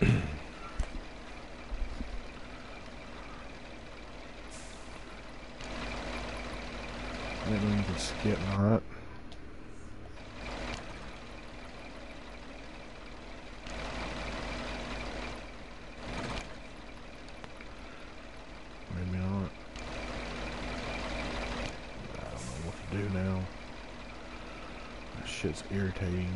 That means it's getting hot. Maybe not. I don't know what to do now. That shit's irritating.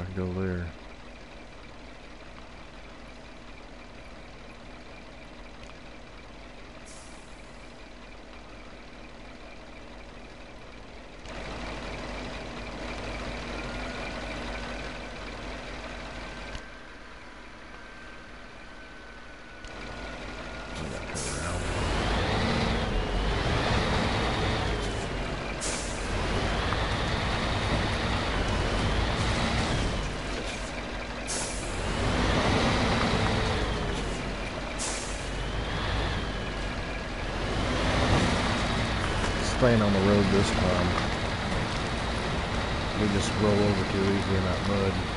I can go there. Staying on the road this time. We just roll over too easy in that mud.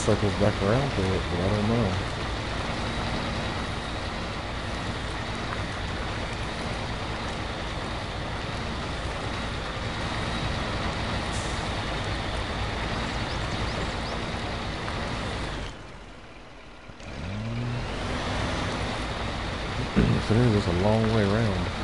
Circles back around to it, but I don't know. so is a long way around.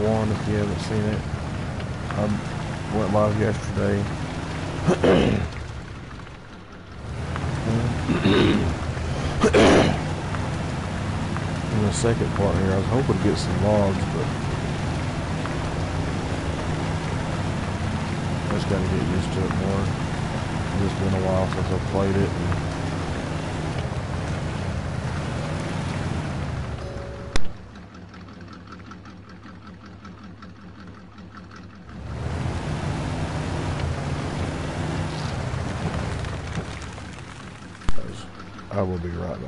1 if you haven't seen it. I went live yesterday. In the second part here, I was hoping to get some logs, but I just got to get used to it more. It's been a while since I played it. Will be right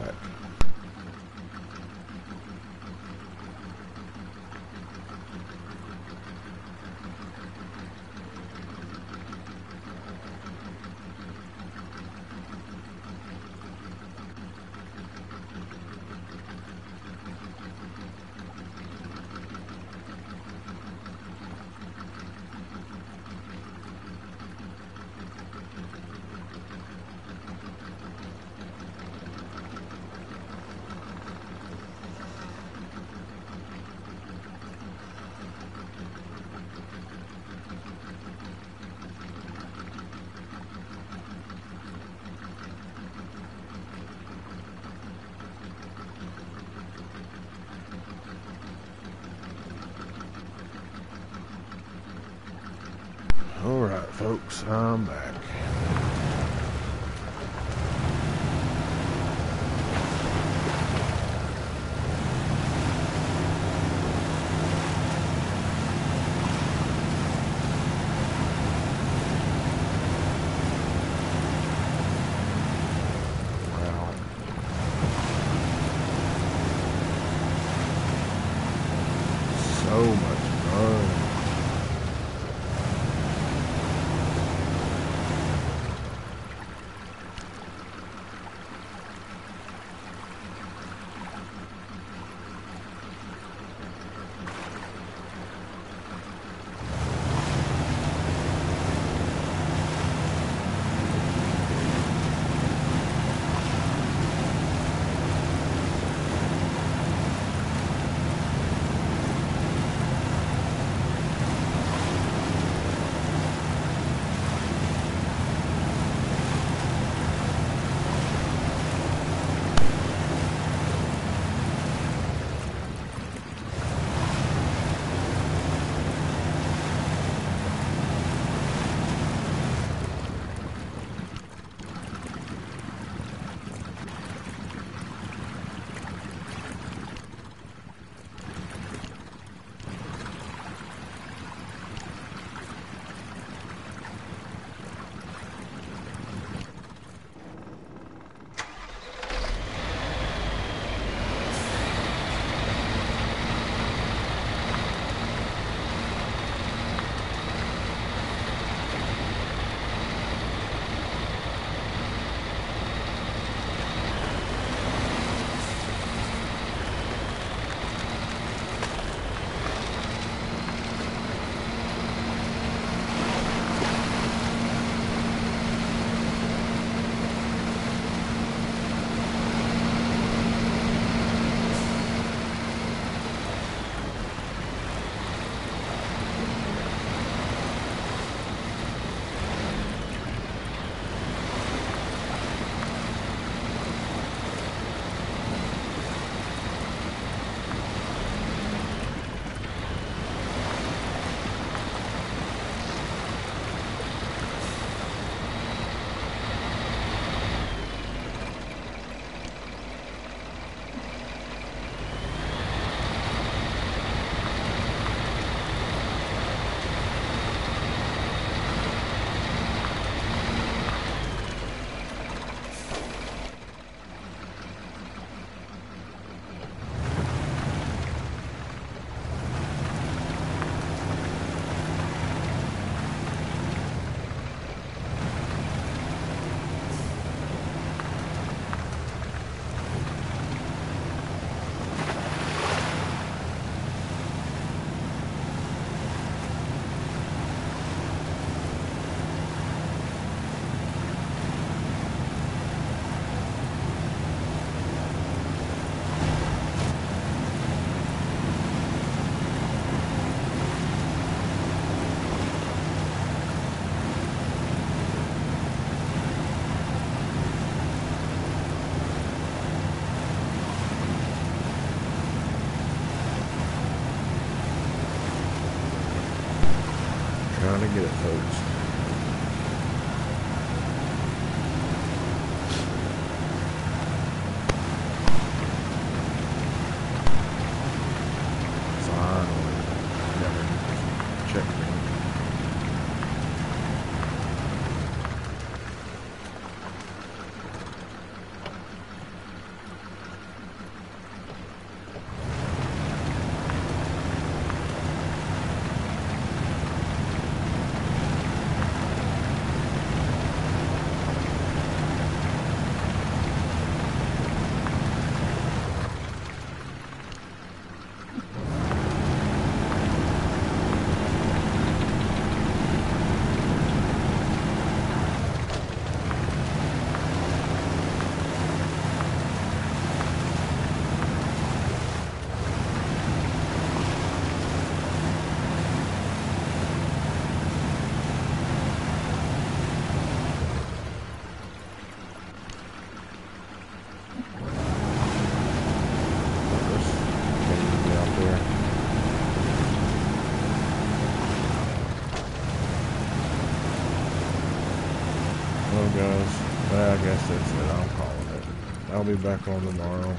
be back on tomorrow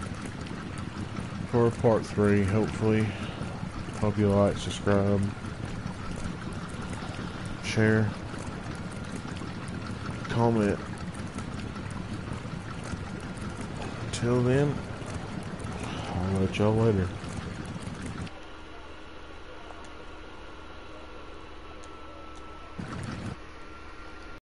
for part three, hopefully. Hope you like, subscribe, share, comment. Until then, I'll let y'all later.